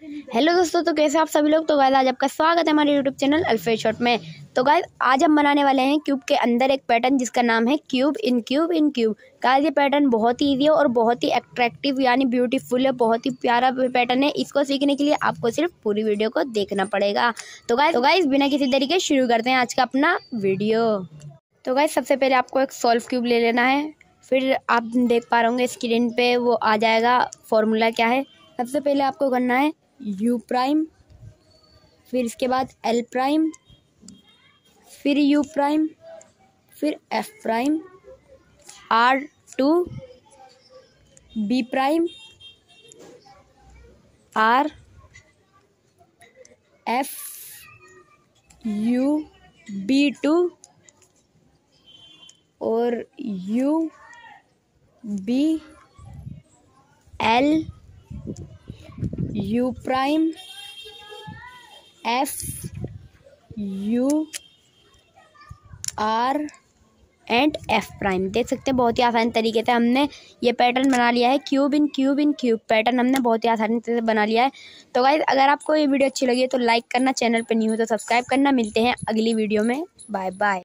Hello दोस्तों तो कैसे आप सभी लोग? तो गाय आज आपका स्वागत है हमारे यूट्यूब चैनल अल्फे शॉट में। तो गाय आज हम बनाने वाले हैं क्यूब के अंदर एक पैटर्न जिसका नाम है cube in cube in cube गाय ये पैटर्न बहुत ही ईजी है और बहुत ही अट्रैक्टिव यानी ब्यूटीफुल है, बहुत ही प्यारा पैटर्न है। इसको सीखने के लिए आपको सिर्फ़ पूरी वीडियो को देखना पड़ेगा। तो गाय तो गाइस बिना किसी तरीके शुरू करते हैं आज का अपना वीडियो तो गाइस सबसे पहले आपको एक सॉल्व क्यूब ले लेना है। फिर आप देख पा रहे होंगे स्क्रीन पे, वो आ जाएगा। फॉर्मूला क्या है? सबसे पहले आपको करना है यू प्राइम फिर इसके बाद एल प्राइम फिर यू प्राइम फिर F prime R two B prime R F U B two और U B L U prime F U R and F prime देख सकते हैं, बहुत ही आसान तरीके से हमने ये पैटर्न बना लिया है. Cube in cube in cube pattern हमने बहुत ही आसानी से बना लिया है. तो गाइज़ अगर आपको ये वीडियो अच्छी लगी है तो लाइक करना. चैनल पर नहीं हो तो सब्सक्राइब करना. मिलते हैं अगली वीडियो में. Bye bye